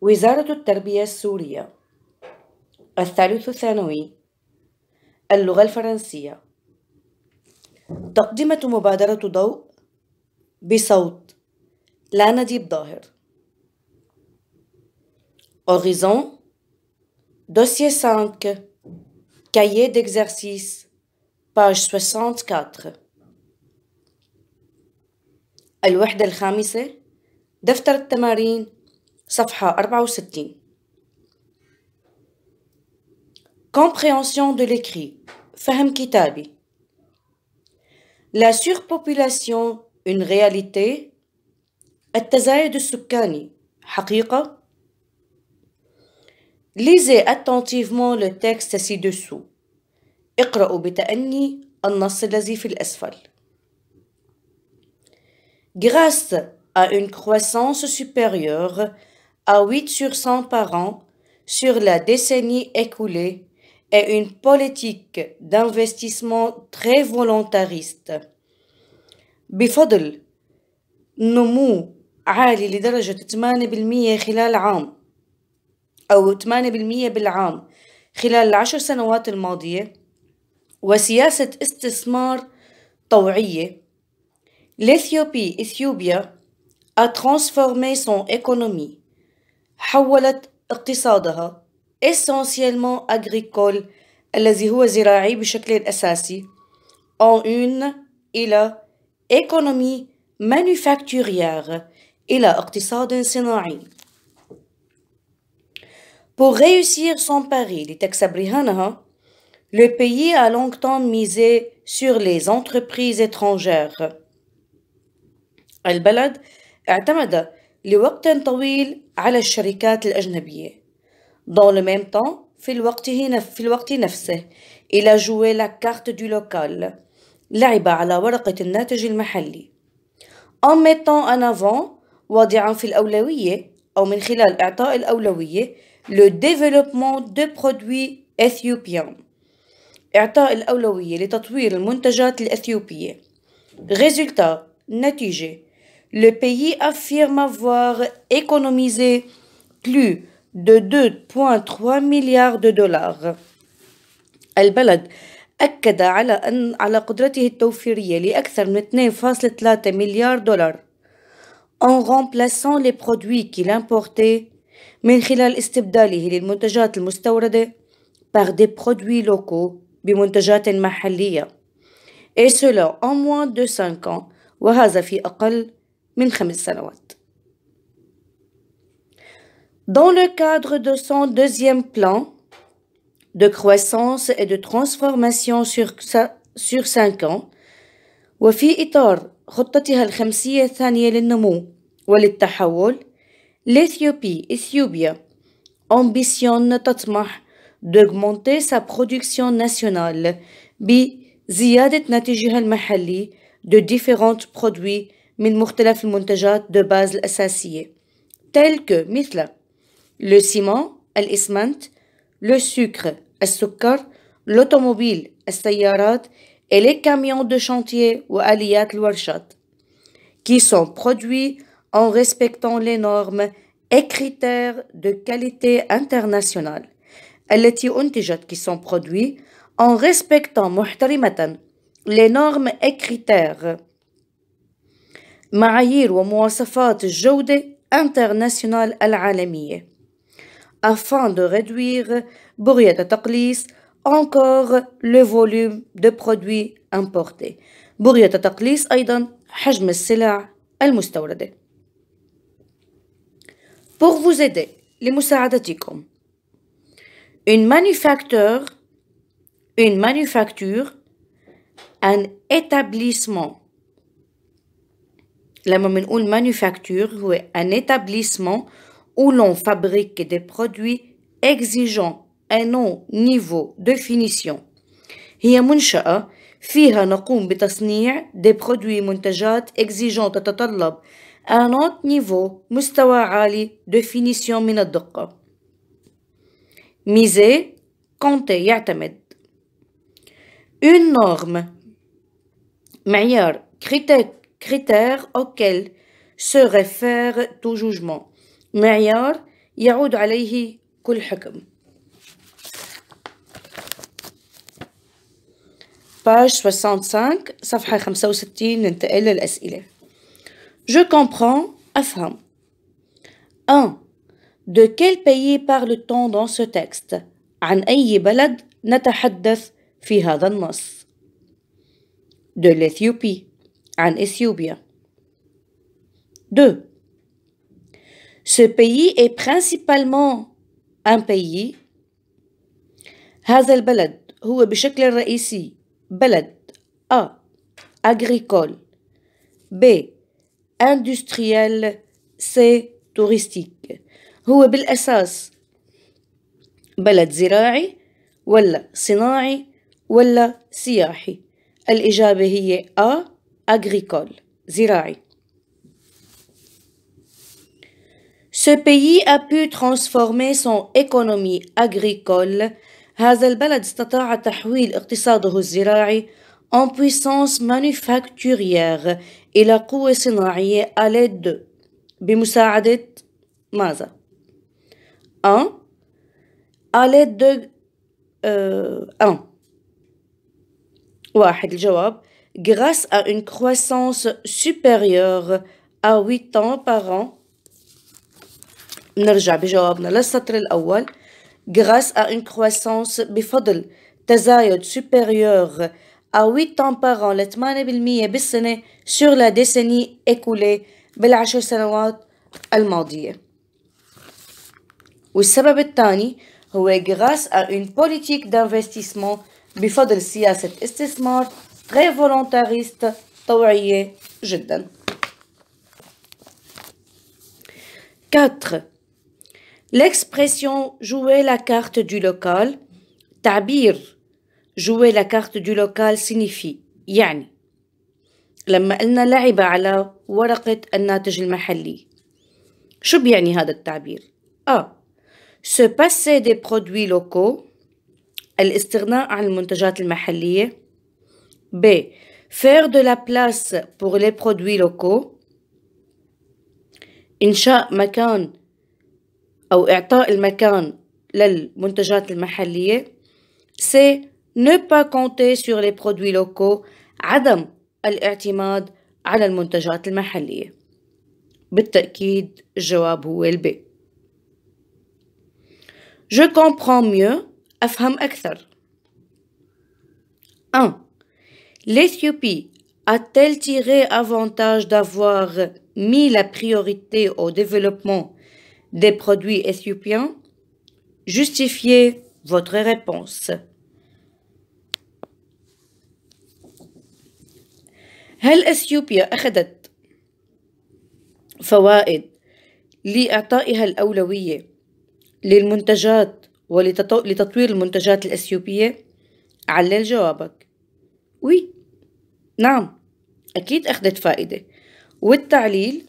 وزارة التربية السورية. الثالث ثانوي اللغة الفرنسية. تقدمة مبادرة ضوء بصوت لا نجيب ظاهر. Horizon Dossier 5 Cahier d'exercice page 64 الوحدة الخامسة دفتر التمارين صفحة 64 Compréhension de l'écrit فهم كتابي La surpopulation une réalité التزايد السكاني حقيقة Lisez attentivement le texte ci-dessous. اقرأوا بتأني النص الذي في الأسفل. Grâce à une croissance supérieure à 8 sur 100 par an sur la décennie écoulée et une politique d'investissement très volontariste. بفضل نمو عالي لدرجة 8% خلال عام أو 8% بالعام خلال العشر سنوات الماضية وسياسة استثمار طوعية l'Éthiopie إثيوبيا a transformé son économie حولت اقتصادها essentiellement agricole الذي هو زراعي بشكل أساسي en une إلى économie manufacturière إلى اقتصاد صناعي Pour réussir son pari لتكسب رهانها le pays a longtemps misé sur les entreprises étrangères. البلد اعتمد لوقت طويل على الشركات الأجنبية. Dans le même temps, في الوقت في الوقت نفسه إلى jouer la carte du local. لعب على ورقة الناتج المحلي. En mettant en avant واضعا في الأولوية أو من خلال إعطاء الأولوية le développement de produits éthiopiens إعطاء الأولوية لتطوير المنتجات الأثيوبية Résultat نتيجة Le pays affirme avoir économisé plus de 2.3 milliards de dollars البلد أكد على أن على قدرته التوفيرية لأكثر من 2.3 مليار دولار en remplaçant les produits qu'il importait من خلال استبداله للمنتجات المستوردة par des produits locaux بمنتجات محلية et cela en moins de 5 ans وهذا في أقل من خمس سنوات Dans le cadre de son deuxième plan de croissance et de transformation sur, sur 5 ans وفي إطار خطتها الخمسية الثانية للنمو وللتحول l'Éthiopie, Ethiopia, ambitionne تطمح d'augmenter sa production nationale بزيادة ناتجها المحلي de différents produits من مختلف المنتجات de base الأساسية tels que مثل le ciment الإسمنت le sucre السكر l'automobile السيارات et les camions de chantier وآليات الورشات qui sont produits en respectant les normes et critères de qualité internationale التي أنتجت qui sont produits en respectant محترمة les normes et critères معايير ومواصفات الجودة internationale العالمية afin de réduire بغية تقليص encore le volume de produits importés بغية تقليص أيضا حجم السلع المستوردة Pour vous aider, لمساعدتكم une manufacture une manufacture un établissement لما بنقول manufacture هو un établissement où l'on fabrique des produits exigeant un haut niveau de finition هي منشأة فيها نقوم بتصنيع des produits منتجات exigeant تتطلب un haut niveau مستوى عالي de finition من الدقة miser compter يعتمد une norme معيار critère, critère auquel se réfère tout jugement معيار يعود عليه كل حكم باج 65 صفحة 65 ننتقل للأسئلة Je comprends أفهم 1. De quel pays parle-t-on dans ce texte؟ عن أي بلد نتحدث في هذا النص؟ De l'Éthiopie عن إثيوبيا 2. Ce pays est principalement un pays. هذا البلد هو بشكل رئيسي بلد A. Agricole. B. Industriel. C. Touristique. هو بالأساس بلد زراعي ولا صناعي ولا سياحي. الإجابة هي A. agricole زراعي Ce pays a pu transformer son économie agricole. هذا البلد استطاع تحويل اقتصاده الزراعي en puissance manufacturière إلى قوة صناعية à l'aide بمساعدة ماذا؟ 1 à l'aide de euh, 1 واحد الجواب grâce à une croissance supérieure à 8 ans par an نرجع بجوابنا للسطر الأول grâce à une croissance بفضل تزايد supérieur à 8 ans par an ل 8% بالسنة sur la décennie écoulée بالعشر سنوات الماضية والسبب الثاني هو grâce à une politique d'investissement بفضل سياسة استثمار تري فولونتاريست طوعيه جدا 4 l'expression جوي la carte du local تعبير جوي la carte du local signifie يعني لما قلنا لعب على ورقة الناتج المحلي. شو بيعني هذا التعبير؟ أ سو باسي دي برودوي لوكو الاستغناء عن المنتجات المحلية B. Faire de la place pour les produits locaux إنشاء مكان أو إعطاء المكان للمنتجات المحلية C. Ne pas compter sur les produits locaux عدم الاعتماد على المنتجات المحلية بالتأكيد الجواب هو الب Je comprends mieux أفهم أكثر 1. L'Éthiopie a-t-elle tiré avantage d'avoir mis la priorité au développement des produits éthiopiens Justifiez votre réponse. هل اثيوبيا اخذت فوائد لاعطائها الاولويه للمنتجات ولتطوير المنتجات الاثيوبيه علل جوابك وي نعم أكيد أخذت فائدة. والتعليل؟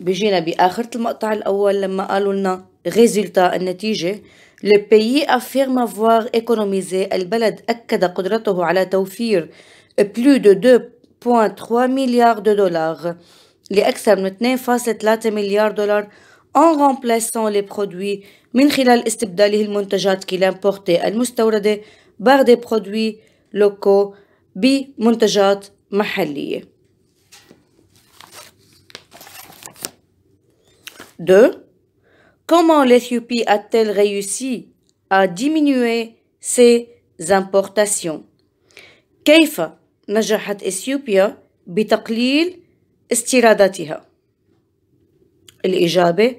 بيجينا بآخرة المقطع الأول لما قالوا لنا ريزلتا النتيجة. Le pays affirme économisé. البلد أكد قدرته على توفير plus de 2.3 مليار de dollars لأكثر من 2.3 مليار دولار en remplaçant les produits من خلال استبداله المنتجات كي لامبورتي المستوردة par des produits locaux بمنتجات محلية 2. Comment l'Éthiopie a-t-elle réussi à diminuer ses importations كيف نجحت إثيوبيا بتقليل استيراداتها الإجابة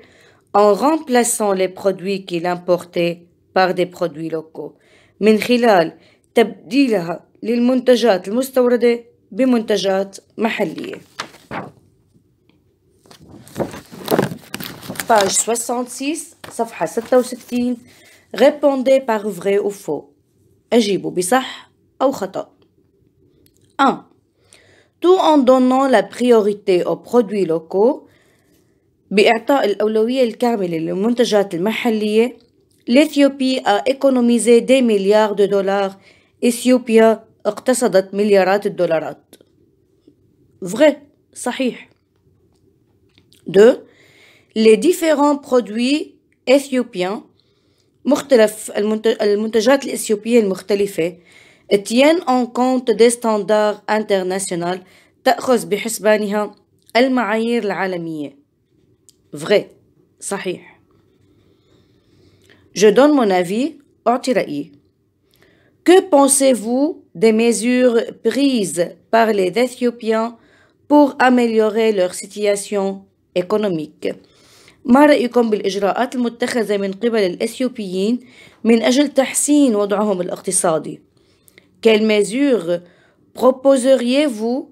en remplaçant les produits qu'il importait par des produits locaux من خلال تبديلها للمنتجات المستوردة بمنتجات محلية page 66 صفحة 66 répondez par vrai ou faux أجيبوا بصح أو خطأ 1 tout en donnant la priorité aux produits locaux بإعطاء الأولوية الكاملة للمنتجات المحلية. l'Éthiopie a économisé des milliards de dollars إثيوبيا اقتصدت مليارات الدولارات. Vrai. صحيح. 2 les différents produits éthiopiens مختلف المنتجات الإثيوبية المختلفة tiennent en compte des standards internationaux تأخذ بحسبانها المعايير العالمية. vrai صحيح Je donne mon avis أعطي رأيي Que pensez-vous des mesures prises par les Éthiopiens pour améliorer leur situation économique ما رأيكم بالإجراءات المتخذة من قبل الإثيوبيين من أجل تحسين وضعهم الاقتصادي Quelles mesures proposeriez-vous